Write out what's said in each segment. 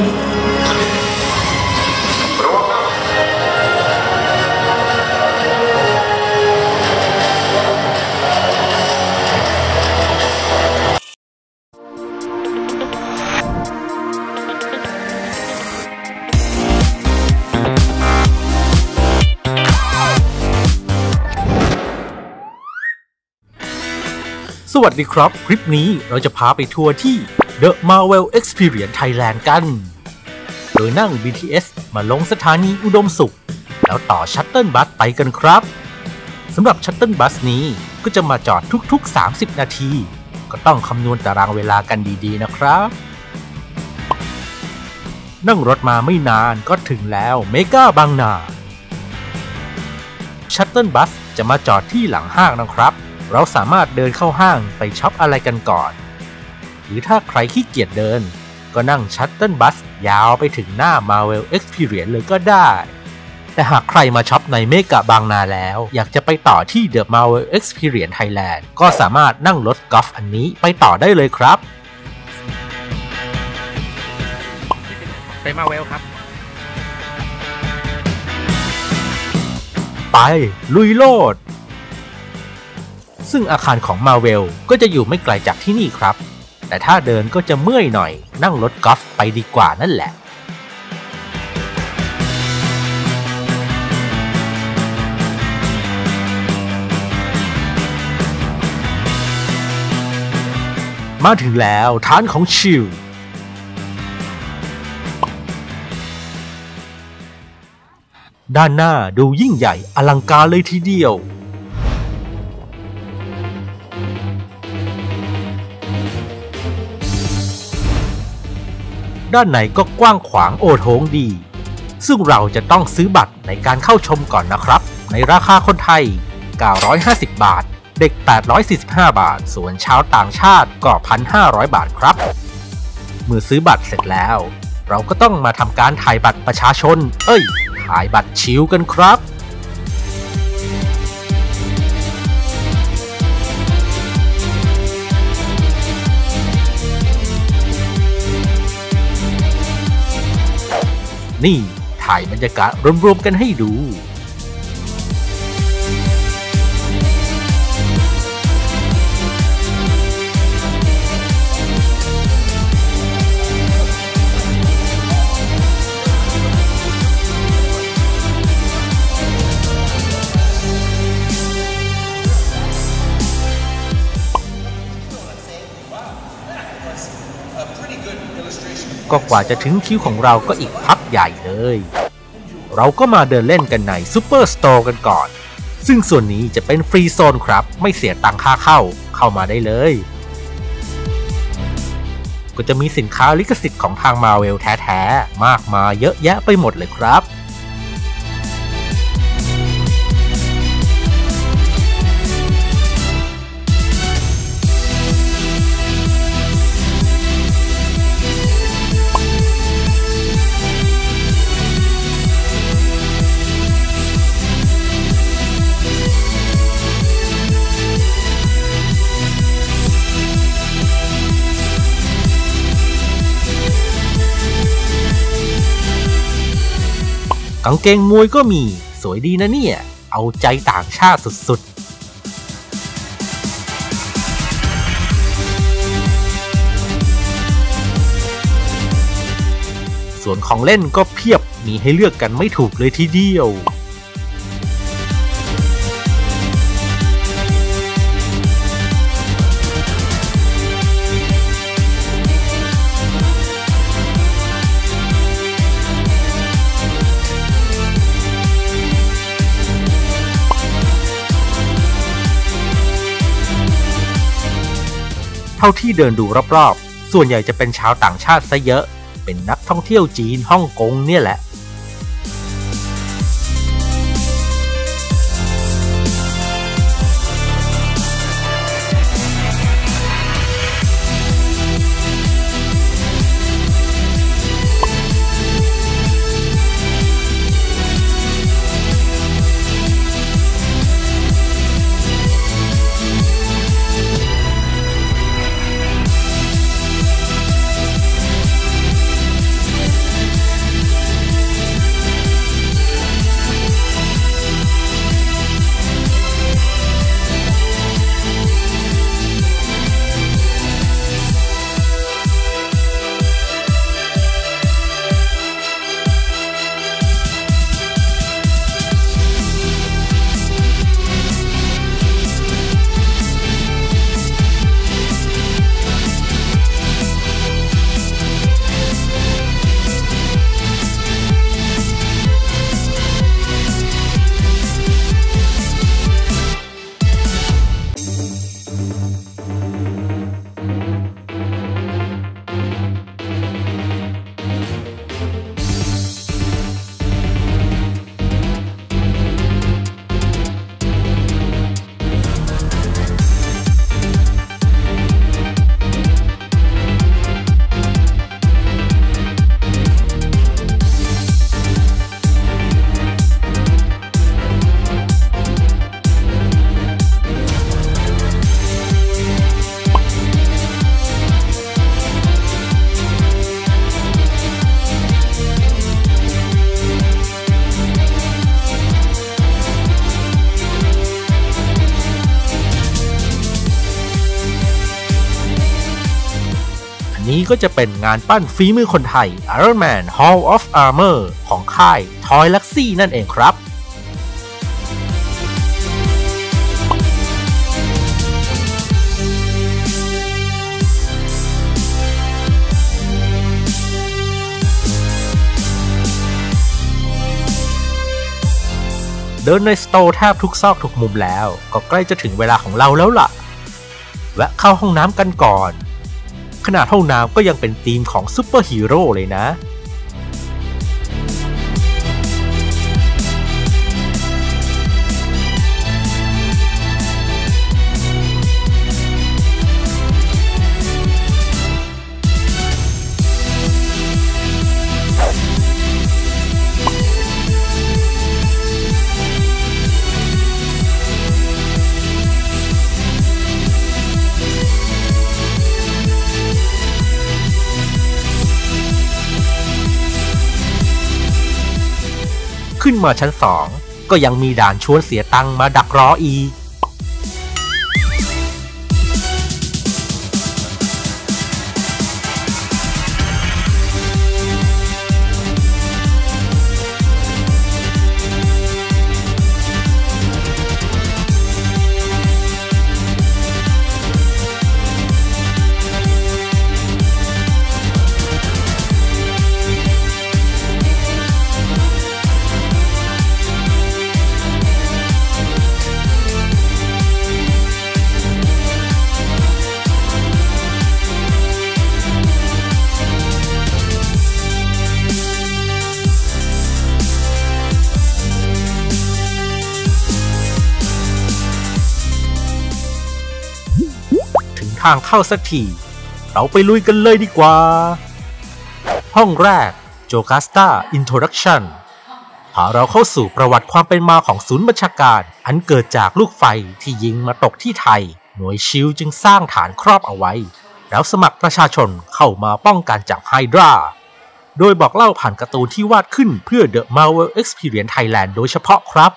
สวัสดีครับ คลิปนี้เราจะพาไปทัวร์ที่ The Marvel Experience Thailand กัน โดยนั่ง BTS มาลงสถานีอุดมสุข แล้วต่อ shuttle bus ไปกันครับสำหรับ shuttle bus นี้ก็จะมาจอดทุกๆ 30 นาที ก็ต้องคำนวณตารางเวลากันดีๆนะครับ นั่งรถมาไม่นานก็ถึงแล้วเมกาบางนา shuttle bus จะมาจอดที่หลังห้างนะครับ เราสามารถเดินเข้าห้างไปช็อปอะไรกันก่อน หรือถ้าใครขี้เกียจเดิน ก็นั่ง shuttle bus ยาวไปถึงหน้า Marvel Experience เลยก็ได้ แต่หากใครมาช็อปในเมกะบางนาแล้ว อยากจะไปต่อที่ The Marvel Experience Thailand ก็สามารถนั่งรถกอล์ฟอันนี้ไปต่อได้เลยครับ ไปมาเวลครับ ไป ลุยโลด ซึ่งอาคารของมาเวลก็จะอยู่ไม่ไกลจากที่นี่ครับ แต่ถ้าเดินก็จะเมื่อยหน่อย นั่งรถกอล์ฟไปดีกว่านั่นแหละมาถึงแล้วฐานของชิลด้านหน้าดูยิ่งใหญ่อลังการเลยทีเดียว ด้านในก็กว้างขวางโอโถงดี ซึ่งเราจะต้องซื้อบัตรในการเข้าชมก่อนนะครับ ในราคาคนไทย 950 บาท เด็ก 845 บาท ส่วนชาวต่างชาติก็ 1,500 บาทครับ เมื่อซื้อบัตรเสร็จแล้ว เราก็ต้องมาทำการถ่ายบัตรประชาชน เอ้ย ถ่ายบัตรชิวกันครับ นี่ถ่ายบรรยากาศรวมๆกันให้ดู ก็กว่าจะถึงคิวของเราก็อีกพักใหญ่เลย เราก็มาเดินเล่นกันใน superstore กันก่อน ซึ่งส่วนนี้จะเป็น free zone ครับ ไม่เสียตังค่าเข้าเข้ามาได้เลย ก็จะมีสินค้าลิขสิทธิ์ของทางมาเวลแท้ๆ มากมายเยอะแยะไปหมดเลยครับ กางเกงมวยก็มี สวยดีนะเนี่ย เอาใจต่างชาติสุดๆ ส่วนของเล่นก็เพียบมีให้เลือกกันไม่ถูกเลยทีเดียว เท่าที่เดินดูรอบๆ ส่วนใหญ่จะเป็นชาวต่างชาติซะเยอะ เป็นนักท่องเที่ยวจีนฮ่องกงเนี่ยแหละ ก็จะเป็นงานปั้นฝีมือคนไทย Iron Man Hall of Armor ของค่าย Toy l u x y นั่นเองครับเดินในสโตร์แทบทุกซอกทุกมุมแล้ว ก็ใกล้จะถึงเวลาของเราแล้วล่ะ แวะเข้าห้องน้ำกันก่อน ขนาดห้องน้ำก็ยังเป็นธีมของซูเปอร์ฮีโร่เลยนะ ขึ้นมาชั้นสองก็ยังมีด่านชวนเสียตังค์มาดักรออีก ทางเข้าสักที เราไปลุยกันเลยดีกว่า ห้องแรก Jocasta Introduction พาเราเข้าสู่ประวัติความเป็นมาของศูนย์บัญชาการ อันเกิดจากลูกไฟที่ยิงมาตกที่ไทย หน่วย S.H.I.E.L.D. จึงสร้างฐานครอบเอาไว้ แล้วสมัครประชาชนเข้ามาป้องกันจาก Hydra โดยบอกเล่าผ่านการ์ตูนที่วาดขึ้นเพื่อ The Marvel Experience Thailand โดยเฉพาะครับ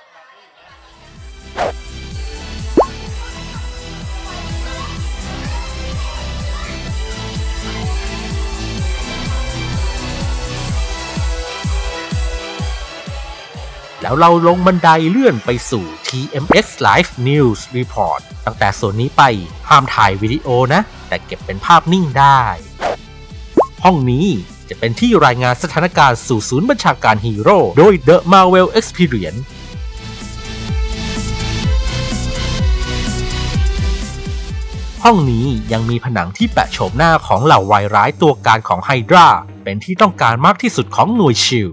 แล้วเราลงบันไดเลื่อนไปสู่ TMX Live News Report ตั้งแต่ส่วนนี้ไปห้ามถ่ายวิดีโอนะ แต่เก็บเป็นภาพนิ่งได้ ห้องนี้จะเป็นที่รายงานสถานการณ์สู่ศูนย์บัญชาการฮีโร่โดย The Marvel Experience ห้องนี้ยังมีผนังที่แปะโฉมหน้าของเหล่าวายร้ายตัวการของไฮดราเป็นที่ต้องการมากที่สุดของหน่วยชิล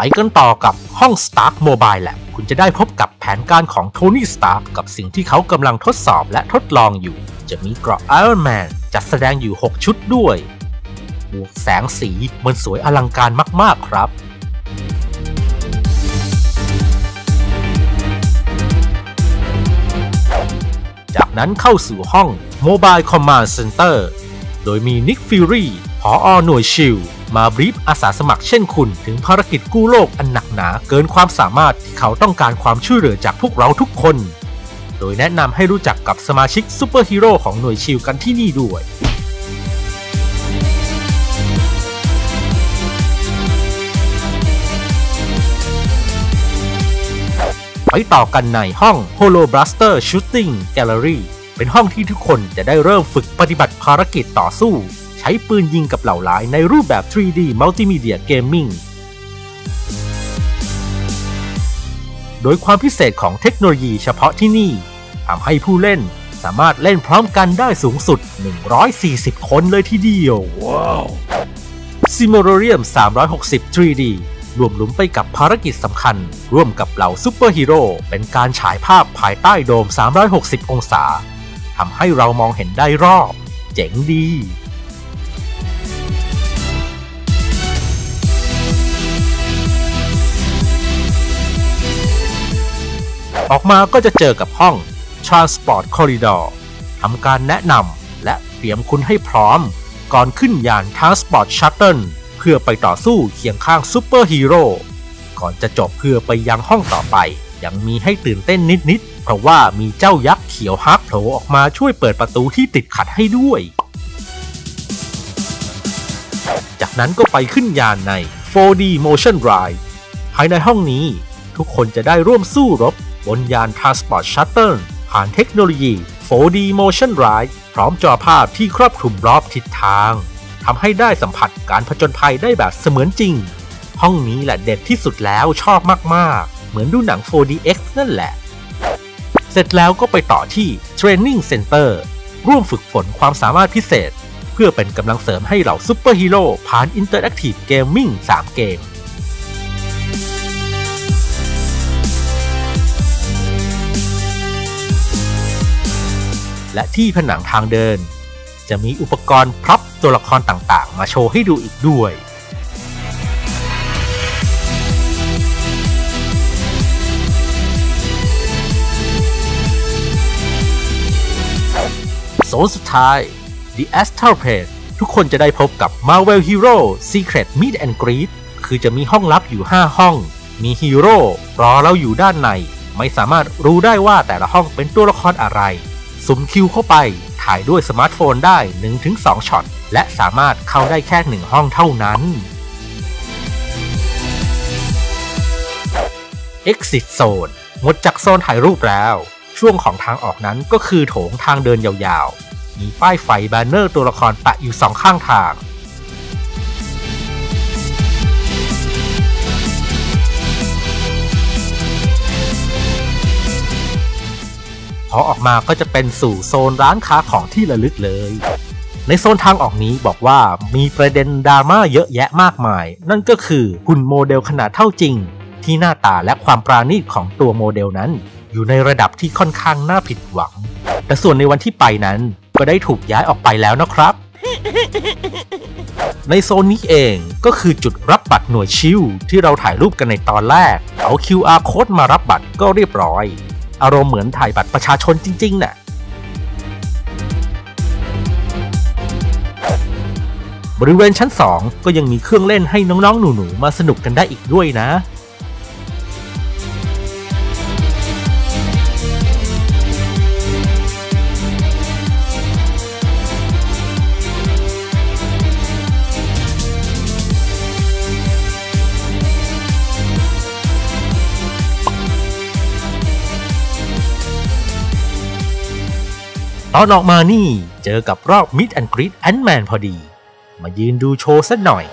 ไปกันต่อกับห้อง Stark Mobile Lab คุณจะได้พบกับแผนการของโทนี่สตาร์กับสิ่งที่เขากำลังทดสอบและทดลองอยู่ จะมีเกราะ Iron Man จัดแสดงอยู่ 6 ชุดด้วยหมวกแสงสีมันสวยอลังการมาก ๆ ครับจากนั้นเข้าสู่ห้อง Mobile Command Center โดยมี Nick Fury ผอ. หน่วย S.H.I.E.L.D. มา brief อาสาสมัครเช่นคุณถึงภารกิจกู้โลกอันหนักหนาเกินความสามารถที่เขาต้องการความช่วยเหลือจากพวกเราทุกคน โดยแนะนำให้รู้จักกับสมาชิกซูเปอร์ฮีโร่ของหน่วย S.H.I.E.L.D. กันที่นี่ด้วยไปต่อกันในห้อง Holo Blaster Shooting Gallery เป็นห้องที่ทุกคนจะได้เริ่มฝึกปฏิบัติภารกิจต่อสู้ ช้ปืนยิงกับเหล่าร้ายในรูปแบบ 3D Multimedia Gaming โดยความพิเศษของเทคโนโลยีเฉพาะที่นี่ทำให้ผู้เล่นสามารถเล่นพร้อมกันได้สูงสุด 140 คนเลยทีเดียว ว้าว Simularium 360 3D ร่วมลุ้นไปกับภารกิจสำคัญ ร่วมกับเหล่าซูเปอร์ฮีโร่เป็นการฉายภาพภายใต้โดม 360 องศาทำให้เรามองเห็นได้รอบ เจ๋งดี ออกมาก็จะเจอกับห้อง Transport Corridor ทำการแนะนำและเตรียมคุณให้พร้อม ก่อนขึ้นยาน Transport Shuttle เพื่อไปต่อสู้เคียงข้างซูเปอร์ฮีโร่ก่อนจะจบเพื่อไปยังห้องต่อไป ยังมีให้ตื่นเต้นนิดๆ เพราะว่ามีเจ้ายักษ์เขียวฮักโผล่ออกมาช่วยเปิดประตูที่ติดขัดให้ด้วย จากนั้นก็ไปขึ้นยานใน 4D Motion Ride ภายในห้องนี้ทุกคนจะได้ร่วมสู้รบ บนยาน Transport Shuttle ผ่านเทคโนโลยี 4D Motion Ride พร้อมจอภาพที่ครอบคลุมรอบทิศทางทำให้ได้สัมผัสการผจญภัยได้แบบเสมือนจริง ห้องนี้แหละเด็ดที่สุดแล้วชอบมากๆ เหมือนดูหนัง 4DX นั่นแหละ เสร็จแล้วก็ไปต่อที่ Training Center ร่วมฝึกฝนความสามารถพิเศษ เพื่อเป็นกำลังเสริมให้เหล่าซูเปอร์ฮีโร่ผ่าน Interactive Gaming 3 เกม และที่ผนังทางเดิน จะมีอุปกรณ์ prop ตัวละครต่างๆ มาโชว์ให้ดูอีกด้วยโซนสุดท้าย The Astral Plane ทุกคนจะได้พบกับ Marvel Hero Secret Meet and Greet คือจะมีห้องลับอยู่ 5 ห้อง มีฮีโร่รอเราอยู่ด้านใน ไม่สามารถรู้ได้ว่าแต่ละห้องเป็นตัวละครอะไร สุ่มคิวเข้าไปถ่ายด้วยสมาร์ทโฟนได้ 1-2 ช็อต และสามารถเข้าได้แค่ 1 ห้องเท่านั้น Exit Zone หมดจากโซนถ่ายรูปแล้ว ช่วงของทางออกนั้นก็คือโถงทางเดินยาวๆ มีป้ายไฟ banner ตัวละครแปะอยู่สองข้างทาง พอออกมาก็จะเป็นสู่โซนร้านค้าของที่ระลึกเลย ในโซนทางออกนี้บอกว่ามีประเด็นดราม่าเยอะแยะมากมาย นั่นก็คือหุ่นโมเดลขนาดเท่าจริง ที่หน้าตาและความปราณีตของตัวโมเดลนั้น อยู่ในระดับที่ค่อนข้างน่าผิดหวัง แต่ส่วนในวันที่ไปนั้นก็ได้ถูกย้ายออกไปแล้วนะครับในโซนนี้เองก็คือจุดรับบัตรหน่วยชิลที่เราถ่ายรูปกันในตอนแรก เอา QR code มารับบัตรก็เรียบร้อย อารมณ์เหมือนถ่ายบัตรประชาชนจริงๆน่ะบริเวณชั้น 2 ก็ยังมีเครื่องเล่นให้น้องๆ หนูๆ มาสนุกกันได้อีกด้วยนะ ตอนออกมานี่เจอกับรอบ Meet and Greet Ant-Man พอดี มายืนดูโชว์สักหน่อย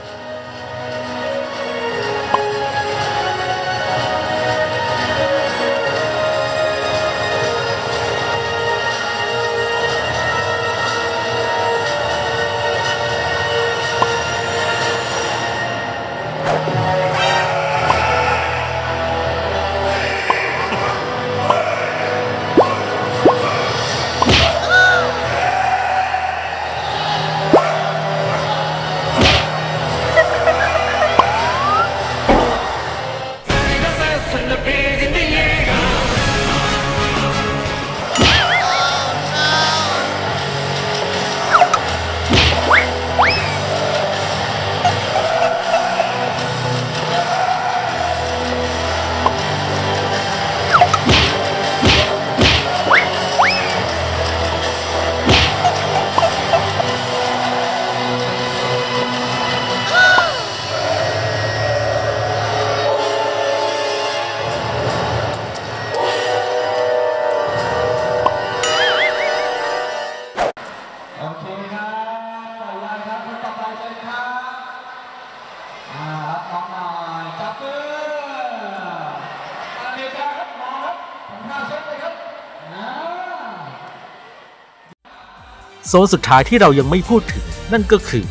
โซนสุดท้ายที่เรายังไม่พูดถึงนั่นก็คือ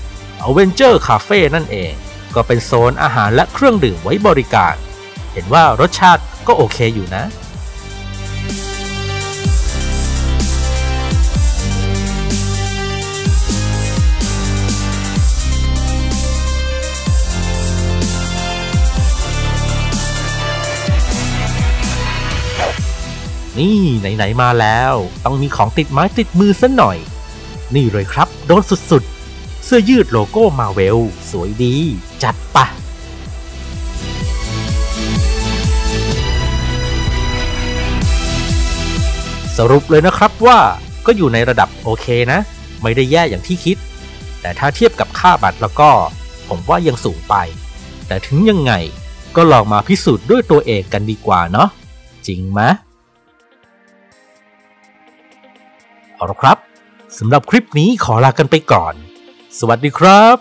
Avenger Cafe นั่นเอง ก็เป็นโซนอาหารและเครื่องดื่มไว้บริการ เห็นว่ารสชาติก็โอเคอยู่นะนี่ไหน ๆ มาแล้ว ต้องมีของติดไม้ติดมือสัหน่อย นี่เลยครับ โดนสุดๆ เสื้อยืดโลโก้มาเวล สวยดี จัดปะสรุปเลยนะครับว่าก็อยู่ในระดับโอเคนะ ไม่ได้แย่อย่างที่คิด แต่ถ้าเทียบกับค่าบัตรแล้วก็ ผมว่ายังสูงไป แต่ถึงยังไงก็ลองมาพิสูจน์ด้วยตัวเองกันดีกว่าเนาะจริงไหมเอาละครับ สำหรับคลิปนี้ขอลากันไปก่อน สวัสดีครับ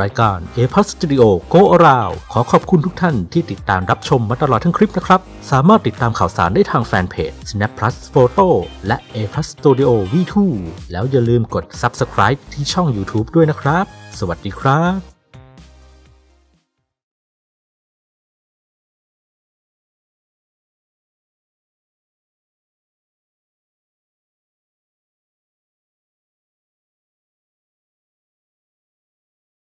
รายการ a p a s Studio Go Around ขอขอบคุณทุกท่านที่ติดตามรับชมมาตลอดทั้งคลิปนะครับ สามารถติดตามข่าวสารได้ทางแฟนเพจ Snap Plus Photo และ a p a s Studio V2 แล้วอย่าลืมกด Subscribe ที่ช่อง YouTube ด้วยนะครับ สวัสดีครับ